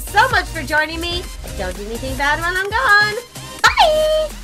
so much for joining me. Don't do anything bad when I'm gone. Bye!